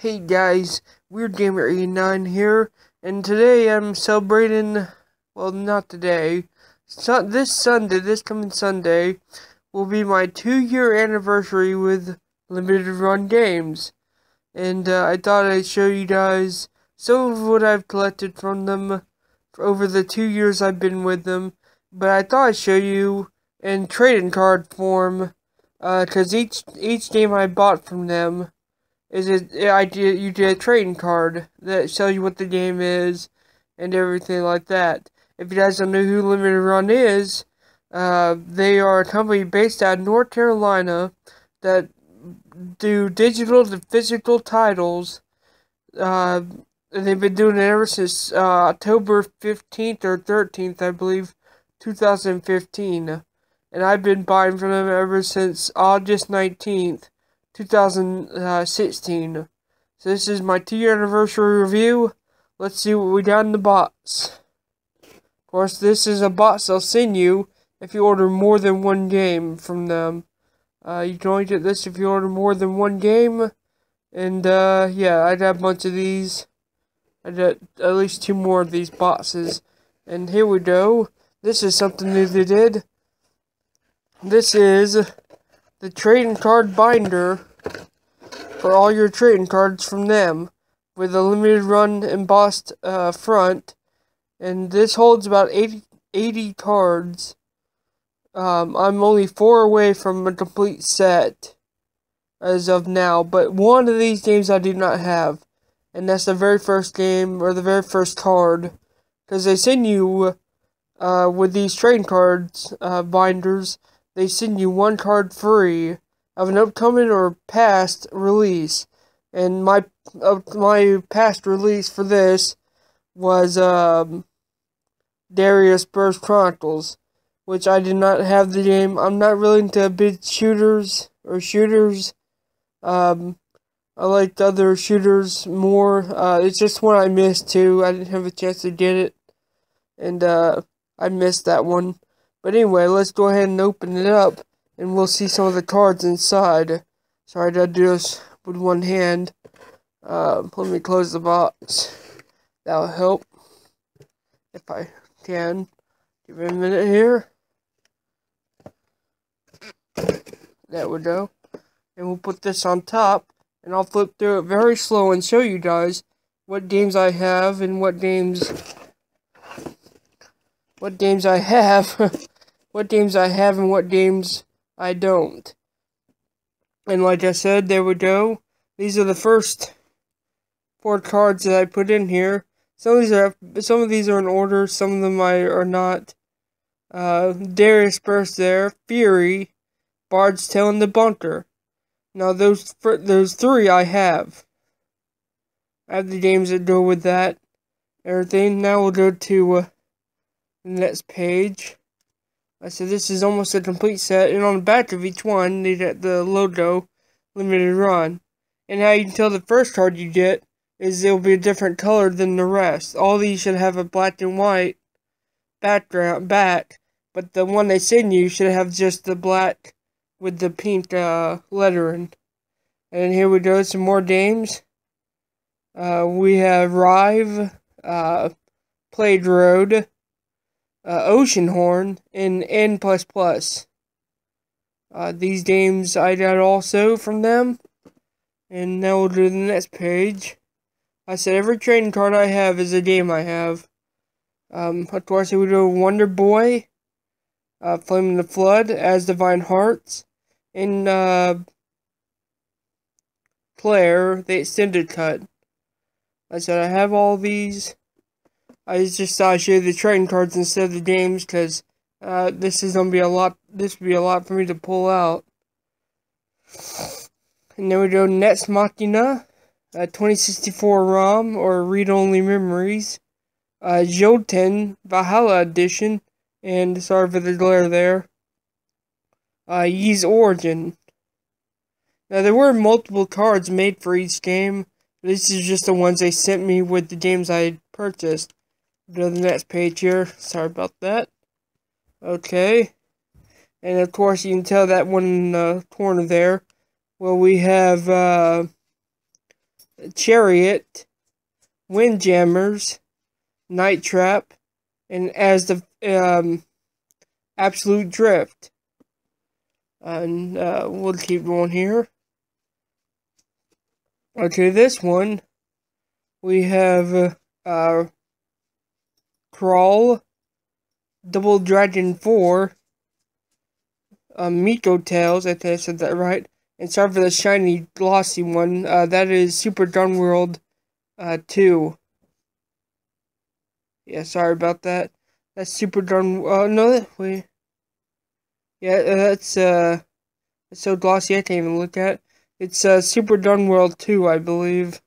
Hey guys, Weird Gamer 89 here, and today I'm celebrating, well not today, so, this Sunday, this coming Sunday, will be my two year anniversary with Limited Run Games. And uh, I thought I'd show you guys some of what I've collected from them over the two years I've been with them, but I thought I'd show you in trading card form, because uh, each, each game I bought from them, is it I you get a trading card that shows you what the game is and everything like that. If you guys don't know who Limited Run is, uh, they are a company based out of North Carolina that do digital to physical titles. Uh, and they've been doing it ever since uh, October 15th or 13th, I believe, 2015. And I've been buying from them ever since August 19th. 2016. So this is my two year anniversary review. Let's see what we got in the box. Of course, this is a box they'll send you if you order more than one game from them. Uh, you can only get this if you order more than one game. And, uh, yeah, I got a bunch of these. I'd have at least two more of these boxes. And here we go. This is something new they did. This is the trading card binder for all your trading cards from them with a limited run embossed uh, front. And this holds about 80, 80 cards. Um, I'm only four away from a complete set as of now, but one of these games I do not have. And that's the very first game, or the very first card. Because they send you, uh, with these trading cards, uh, binders, they send you one card free of an upcoming or past release. And my uh, my past release for this was um, Darius Burst Chronicles, which I did not have the game. I'm not really into big shooters or shooters. Um, I liked other shooters more. Uh, it's just one I missed too. I didn't have a chance to get it, and uh, I missed that one. But anyway, let's go ahead and open it up, and we'll see some of the cards inside. Sorry to do this with one hand. Uh, let me close the box. That'll help. If I can. Give it a minute here. There we go. And we'll put this on top. And I'll flip through it very slow and show you guys what games I have and what games what games I have, what games I have and what games I don't. And like I said, there we go. These are the first four cards that I put in here. Some of these are some of these are in order, some of them I are not. Uh, Darius Burst there, Furi, Bard's Tale, and the Bunker. Now those those three I have. I have the games that go with that. Everything. Now we'll go to uh, next page. I said this is almost a complete set, and on the back of each one, they get the logo, limited run. And how you can tell the first card you get is it'll be a different color than the rest. All these should have a black and white background back, but the one they send you should have just the black with the pink uh, lettering. And here we go, some more games. Uh, we have Rive, uh, Plague Road, uh, Oceanhorn, and N++. Uh, these games I got also from them. And now we'll do the next page. I said every trading card I have is a game I have. Um, of course, we do Wonder Boy, uh, the Flood, Asdivine Hearts, and uh, Claire, the extended cut. I said I have all these. I just thought I'd show you the trading cards instead of the games because uh, this is gonna be a lot. This would be a lot for me to pull out. And then we go Nex Machina, uh, 2064 ROM or read-only memories, uh, Jotun Valhalla edition, and sorry for the glare there. Uh, Ys Origin. Now there were multiple cards made for each game. This is just the ones they sent me with the games I purchased. To the next page here. Sorry about that. Okay. And of course, you can tell that one in the corner there. Well, we have uh, Chariot, Windjammers, Night Trap, and as the um, Absolute Drift. And uh, we'll keep going here. Okay, this one we have uh, Crawl, Double Dragon 4, um, Miko Tales, I think I said that right. And sorry for the shiny, glossy one. Uh, that is Super Dawn World uh, 2. Yeah, sorry about that. That's Super Dawn. Uh, no, that... wait. Yeah, that's uh, it's so glossy I can't even look at. It's uh, Super Dawn World 2, I believe.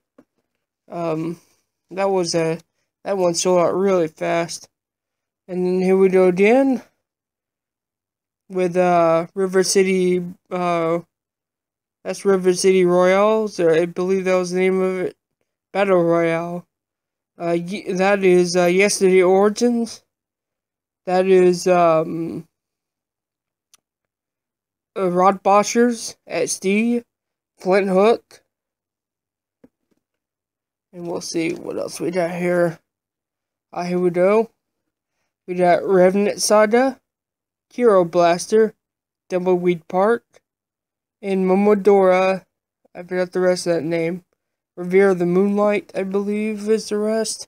Um, that was a that one sold out really fast. And then here we go again with uh River City uh that's River City Royals, or I believe that was the name of it. Battle Royale. Uh, that is uh, Yesterday Origins. That is um, uh, Rod Boschers SD, Flinthook. And we'll see what else we got here. Ah, here we go. We got Revenant Saga, Hero Blaster, Tumbleweed Park, and Momodora. I forgot the rest of that name. Revere the Moonlight, I believe, is the rest.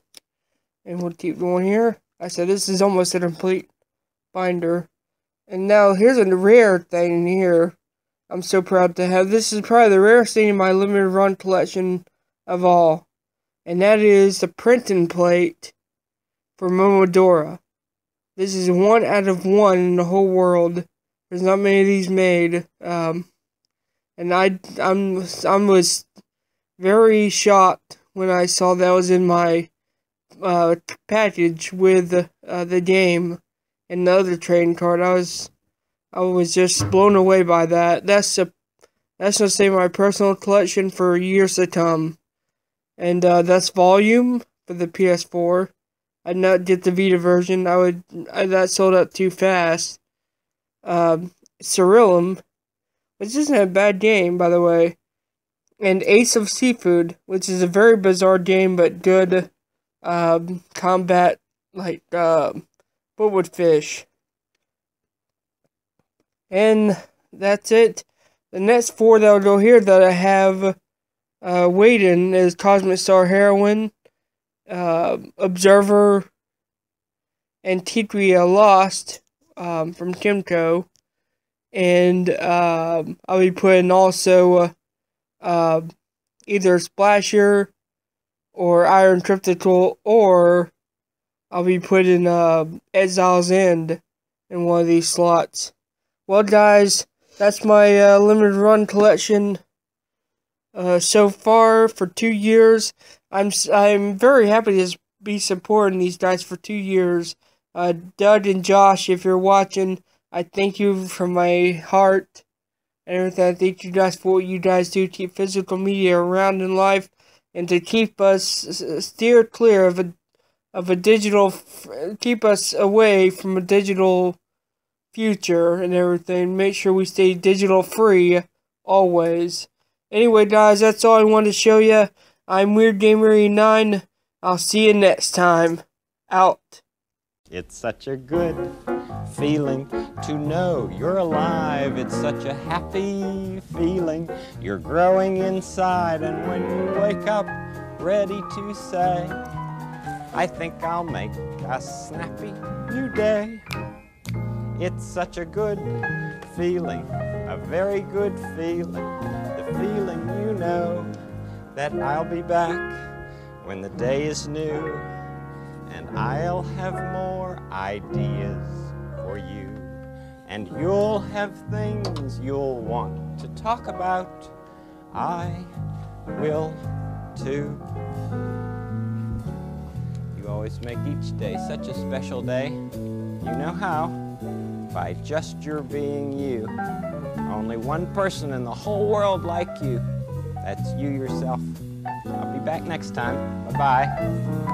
And we'll keep going here. I said this is almost a complete binder. And now here's a rare thing here. I'm so proud to have. This is probably the rarest thing in my limited run collection of all. And that is the printing plate for Momodora. This is one out of one in the whole world. There's not many of these made. Um, and I I'm I was very shocked when I saw that was in my uh, package with uh, the game and the other trading card. I was I was just blown away by that. That's a that's gonna save my personal collection for years to come. And uh, that's volume for the PS4. I'd not get the Vita version. I would I, that sold out too fast. Um, Ceruleum which isn't a bad game, by the way. And Ace of Seafood, which is a very bizarre game but good um, combat, like, uh, but with fish. And that's it. The next four that'll go here that I have uh, waiting is Cosmic Star Heroine, uh, Observer, and Tetria Lost um, from Kemco. and um, I'll be putting also uh, uh, either Splasher or Iron Crypticle, or I'll be putting uh, Exile's End in one of these slots. Well, guys, that's my uh, limited run collection uh, so far for two years. I'm I'm very happy to be supporting these guys for two years. Uh, Doug and Josh, if you're watching, I thank you from my heart and everything. I thank you guys for what you guys do keep physical media around in life and to keep us steer clear of a of a digital keep us away from a digital future and everything. Make sure we stay digital free always. Anyway, guys, that's all I wanted to show you. I'm Weird Gamer 9. I'll see you next time. Out. It's such a good feeling to know you're alive. It's such a happy feeling. You're growing inside, and when you wake up, ready to say, I think I'll make a snappy new day. It's such a good feeling, a very good feeling. Feeling you know that I'll be back when the day is new and I'll have more ideas for you. And you'll have things you'll want to talk about. I will too. You always make each day such a special day. You know how? By just your being you. Only one person in the whole world like you. That's you yourself. I'll be back next time. Bye-bye.